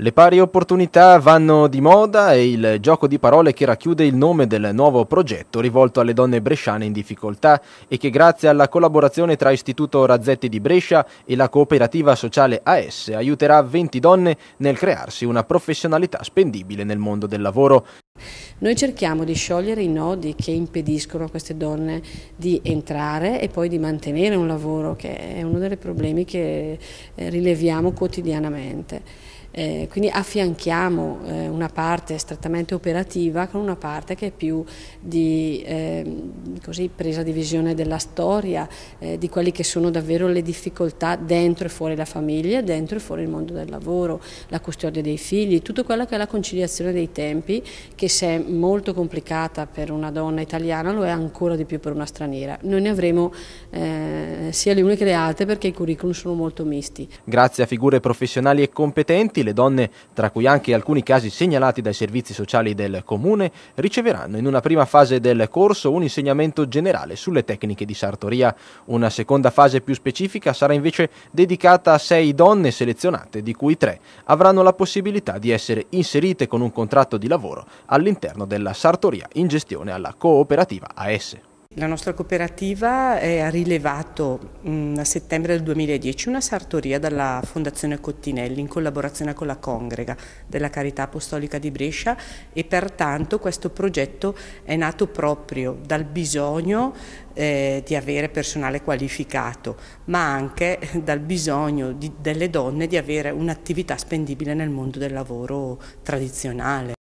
Le pari opportunità vanno di moda e il gioco di parole che racchiude il nome del nuovo progetto rivolto alle donne bresciane in difficoltà e che grazie alla collaborazione tra Istituto Razzetti di Brescia e la cooperativa sociale AS aiuterà 20 donne nel crearsi una professionalità spendibile nel mondo del lavoro. Noi cerchiamo di sciogliere i nodi che impediscono a queste donne di entrare e poi di mantenere un lavoro, che è uno dei problemi che eh, rileviamo quotidianamente. Eh, quindi affianchiamo eh, una parte strettamente operativa con una parte che è più di eh, così, presa di visione della storia, eh, di quelle che sono davvero le difficoltà dentro e fuori la famiglia, dentro e fuori il mondo del lavoro, la custodia dei figli, tutto quello che è la conciliazione dei tempi che se è molto complicata per una donna italiana lo è ancora di più per una straniera. Noi ne avremo eh, sia le une che le altre perché i curriculum sono molto misti. Grazie a figure professionali e competenti le donne, tra cui anche alcuni casi segnalati dai servizi sociali del comune, riceveranno in una prima fase del corso un insegnamento generale sulle tecniche di sartoria. Una seconda fase più specifica sarà invece dedicata a sei donne selezionate, di cui tre avranno la possibilità di essere inserite con un contratto di lavoro all'interno della sartoria in gestione alla cooperativa AS. La nostra cooperativa ha rilevato mm, a settembre del 2010 una sartoria dalla Fondazione Cottinelli in collaborazione con la Congrega della Carità Apostolica di Brescia e pertanto questo progetto è nato proprio dal bisogno eh, di avere personale qualificato ma anche dal bisogno di, delle donne di avere un'attività spendibile nel mondo del lavoro tradizionale.